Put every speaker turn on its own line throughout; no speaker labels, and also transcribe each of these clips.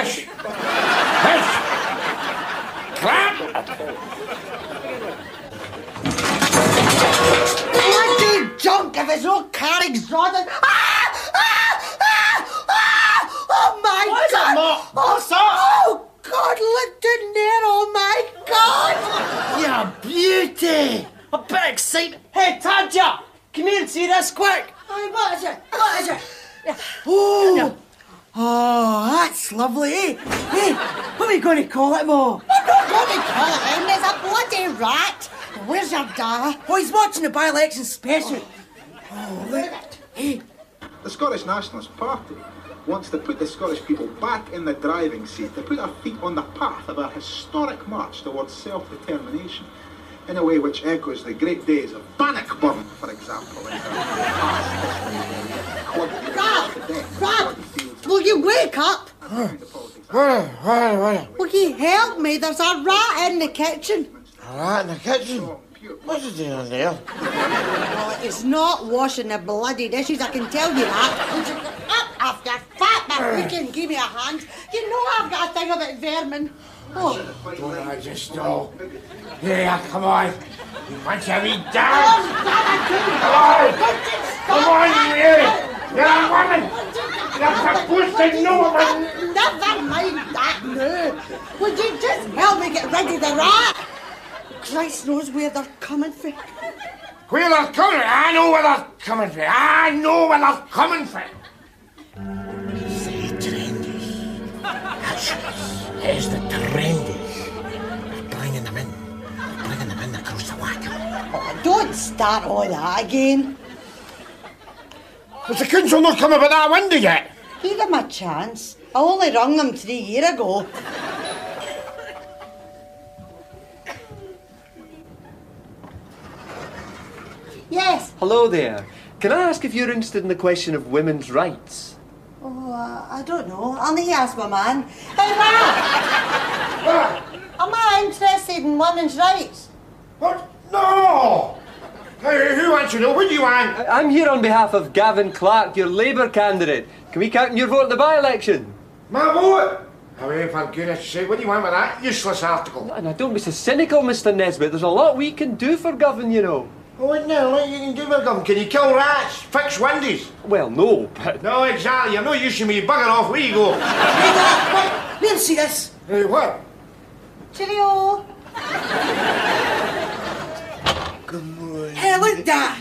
Pish! Pish! Crap!
Bloody junk if it's no car exhausted. Ah! Ah! Ah! Ah! Oh my
What is
god! Oh,
What's up?
Oh god, look down there, oh my god!
Yeah, beauty! A bit excited. Hey, Tadja! Come here and see this quick!
Hey, what is it? What is it? Oh! Oh, that's lovely, eh? Hey, what are we going to call it, Mo? I'm not going to call it him. There's a bloody rat. Where's your dad? Oh, he's watching the by-election special. Oh, look. At it. Hey,
The Scottish Nationalist Party wants to put the Scottish people back in the driving seat, to put our feet on the path of our historic march towards self-determination in a way which echoes the great days of Bannockburn, for example. in our past history, where we clubbed the
Rab!
to death,
Rab!
bloody fields,
Will you wake up? Will you help me? There's a rat in the kitchen.
A rat in the kitchen? What's he doing there?
Well, it's not washing the bloody dishes, I can tell you that. Would you get up after fat my freaking give me a hand? You know I've got a thing about vermin. Oh,
Don't I just know? Yeah, come on. You a wee
oh
down. Come on. Come on, you. You're a woman. You're supposed to know.
Never mind that now. Would you just help me get rid of the rat? Christ knows where they're coming from.
Where they're coming from? I know where they're coming from. I know where they're coming from. The trendies. That's it. It's the trendies. They're bringing them in. They're bringing them in across the wagon.
Oh, don't start all that again.
Has the council not come about that window yet?
Give them a chance. I only rung them three years ago. Yes.
Hello there. Can I ask if you're interested in the question of women's rights?
Oh, uh, I don't know. I'll need to ask my man. Hey, man! Am I interested in women's rights?
What? No! Hey, who to know? What do you want?
I- I'm here on behalf of Gavin Clark, your Labour candidate. Can we count your vote in the by-election?
My vote! I mean, for goodness sake, what do you want with that useless article?
And I don't be so cynical, Mr Nesbitt. There's a lot we can do for Govan, you know.
Oh, what now? What you can do with them? Can you kill rats? Fix windies?
Well, no, but...
No, exactly. You're no use to me. Bugger off. Where you go?
Hey, that, wait, let me see this.
Hey, what?
Cheerio. Hey, look that.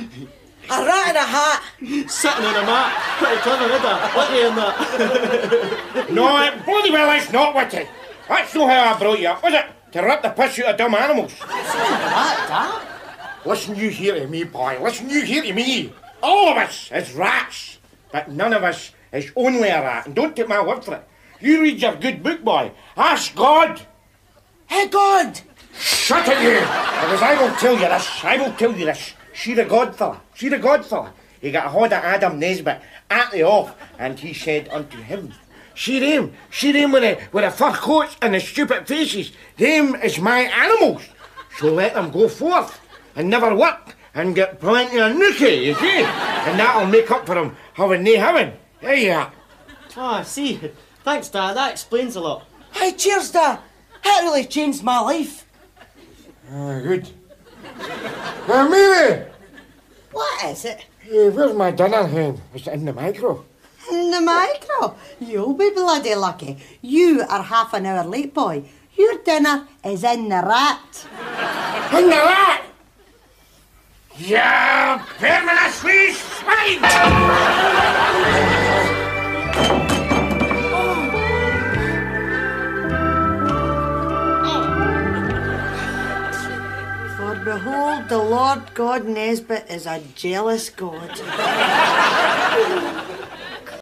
A rat in a hat.
Sitting on a mat. Pretty clever, isn't it? Witty in that.
No, it bloody well it's not witty. That's not how I brought you up, was it? To rip the piss out of dumb animals.
Rat, Dad?
Listen you here to me, boy. Listen you here to me. All of us is rats. But none of us is only a rat. And don't take my word for it. You read your good book, boy. Ask God.
Hey, God.
Shut it, you! Because I will tell you this. I will tell you this. See the Godfather. See the Godfather. He got a hold of Adam Nesbitt at the off, and he said unto him, See them, see them with the, with the fur coats and the stupid faces. Them is my animals. So let them go forth and never work and get plenty of nookie, you see? And that'll make up for them having nae heaven. There you are.
Oh, I see. Thanks, Dad. That explains a lot.
Hey, cheers, Dad. That really changed my life.
Ah, good. Well, Mary,
What is it?
eh, where's my dinner hen? Is it in the micro?
In the micro. You'll be bloody lucky. You are half an hour late, boy. Your dinner is in the rat.
In the rat! Yeah, You permanently swine!
Behold, the Lord God Nesbitt is a jealous God.